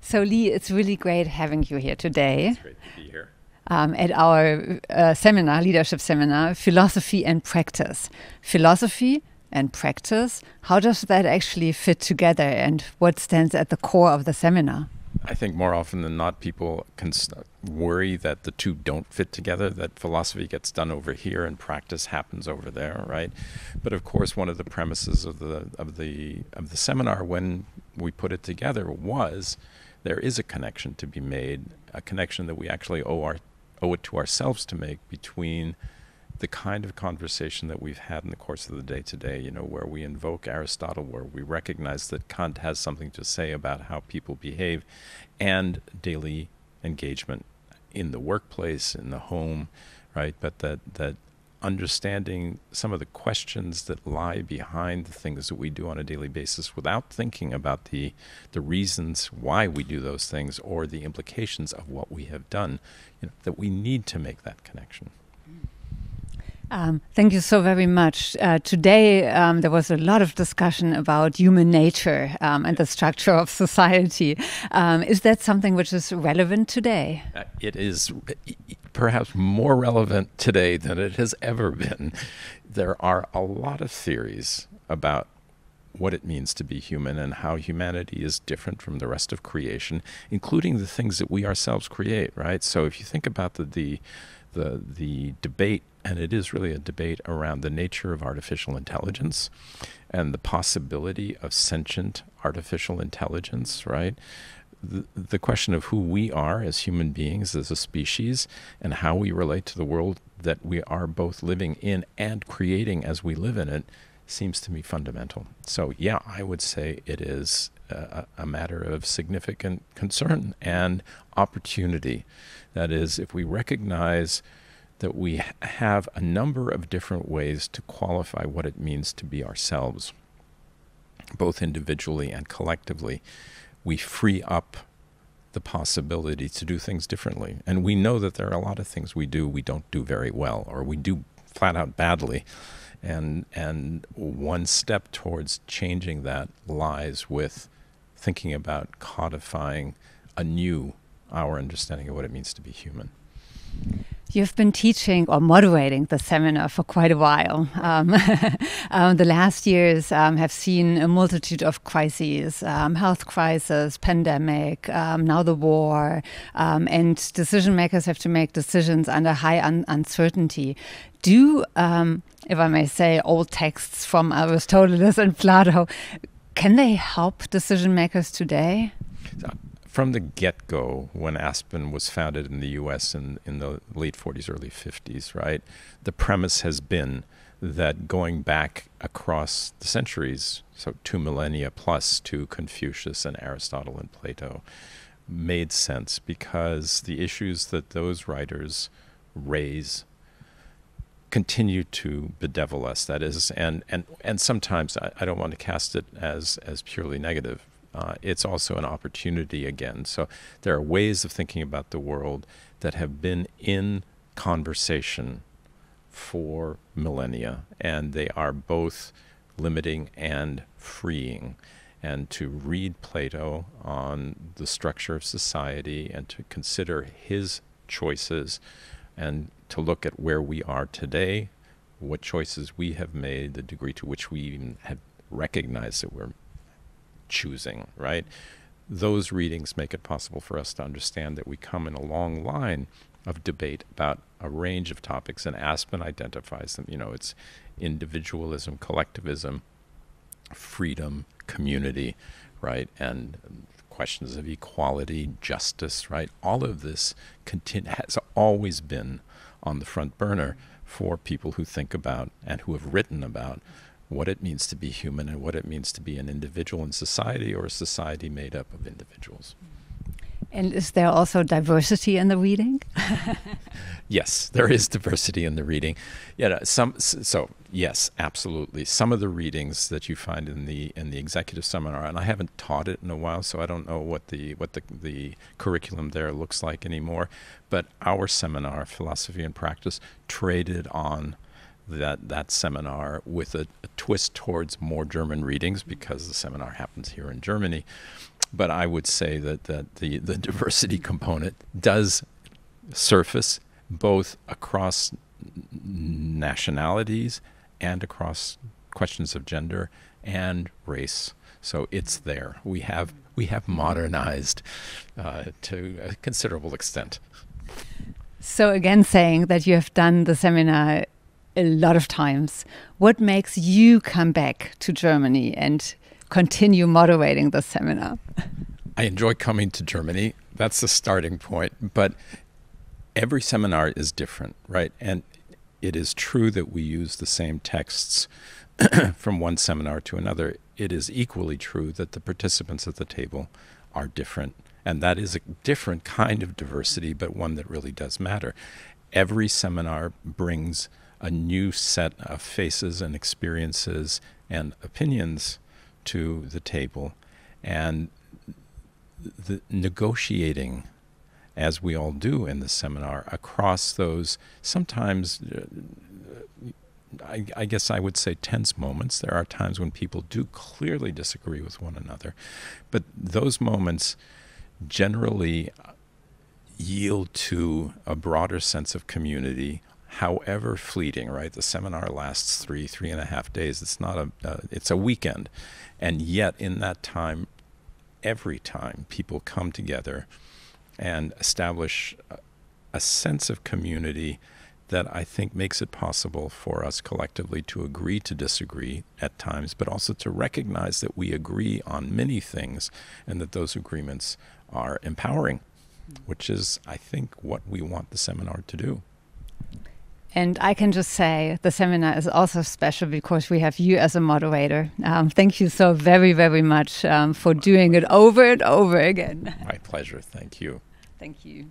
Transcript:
So, Leigh, it's really great having you here today. It's great to be here. Um, at our uh, seminar, leadership seminar, Philosophy and Practice. Philosophy and practice, how does that actually fit together and what stands at the core of the seminar? I think more often than not, people can worry that the two don't fit together, that philosophy gets done over here and practice happens over there, right? But of course, one of the premises of the, of the, of the seminar when we put it together was there is a connection to be made, a connection that we actually owe, our, owe it to ourselves to make between the kind of conversation that we've had in the course of the day today, you know, where we invoke Aristotle, where we recognize that Kant has something to say about how people behave, and daily engagement in the workplace, in the home, right? But that, that understanding some of the questions that lie behind the things that we do on a daily basis without thinking about the the reasons why we do those things or the implications of what we have done you know, that we need to make that connection um, thank you so very much. Uh, today, um, there was a lot of discussion about human nature um, and the structure of society. Um, is that something which is relevant today? Uh, it is perhaps more relevant today than it has ever been. There are a lot of theories about what it means to be human and how humanity is different from the rest of creation, including the things that we ourselves create, right? So if you think about the, the the the debate, and it is really a debate around the nature of artificial intelligence and the possibility of sentient artificial intelligence, right? The, question of who we are as human beings, as a species, and how we relate to the world that we are both living in and creating as we live in it seems to me fundamental. So, yeah, I would say it is a, a matter of significant concern and opportunity. That is, if we recognize that we have a number of different ways to qualify what it means to be ourselves, both individually and collectively, we free up the possibility to do things differently. And we know that there are a lot of things we do we don't do very well, or we do flat out badly. And, and one step towards changing that lies with thinking about codifying anew our understanding of what it means to be human. You've been teaching or moderating the seminar for quite a while. Um, um, the last years um, have seen a multitude of crises um, health crisis, pandemic, um, now the war, um, and decision makers have to make decisions under high un uncertainty. Do, if I may say, old texts from Aristotle and Plato, can they help decision makers today? From the get go, when Aspen was founded in the US in, in the late 40s, early 50s, right, the premise has been that going back across the centuries, so two millennia plus to Confucius and Aristotle and Plato, made sense because the issues that those writers raise continue to bedevil us. That is and and and sometimes I, I don't want to cast it as as purely negative uh, it's also an opportunity again. So there are ways of thinking about the world that have been in conversation for millennia, and they are both limiting and freeing. And to read Plato on the structure of society and to consider his choices and to look at where we are today, what choices we have made, the degree to which we even have recognized that we're choosing, right? Those readings make it possible for us to understand that we come in a long line of debate about a range of topics, and Aspen identifies them. You know, it's individualism, collectivism, freedom, community, right? And questions of equality, justice, right? All of this has always been on the front burner for people who think about and who have written about what it means to be human and what it means to be an individual in society or a society made up of individuals. Mm. And is there also diversity in the reading? yes, there is diversity in the reading. Yeah, uh, some so yes, absolutely. Some of the readings that you find in the in the executive seminar, and I haven't taught it in a while, so I don't know what the what the the curriculum there looks like anymore. But our seminar, philosophy and practice, traded on that that seminar with a, a, twist towards more German readings because the seminar happens here in Germany. but I would say that, that the, the diversity component does surface both across nationalities and across questions of gender and race. So it's there. We have we have modernized uh, to a considerable extent. So again, saying that you have done the seminar a lot of times, what makes you come back to Germany and continue moderating the seminar? I enjoy coming to Germany. That's the starting point. But every seminar is different, right? And it is true that we use the same texts from one seminar to another. It is equally true that the participants at the table are different. And that is a different kind of diversity, but one that really does matter. Every seminar brings a new set of faces and experiences and opinions to the table. And the negotiating as we all do in the seminar, across those sometimes, uh, I, I, guess I would say, tense moments. There are times when people do clearly disagree with one another, but those moments generally yield to a broader sense of community. However fleeting, right? The seminar lasts three, three and a half days. It's not a, uh, it's a weekend, and yet in that time, every time people come together and establish a sense of community that I think makes it possible for us collectively to agree to disagree at times, but also to recognize that we agree on many things and that those agreements are empowering, which is, I think, what we want the seminar to do. And I can just say the seminar is also special because we have you as a moderator. Um, thank you so very, very much um, for doing it over and over again. My pleasure. Thank you. Thank you.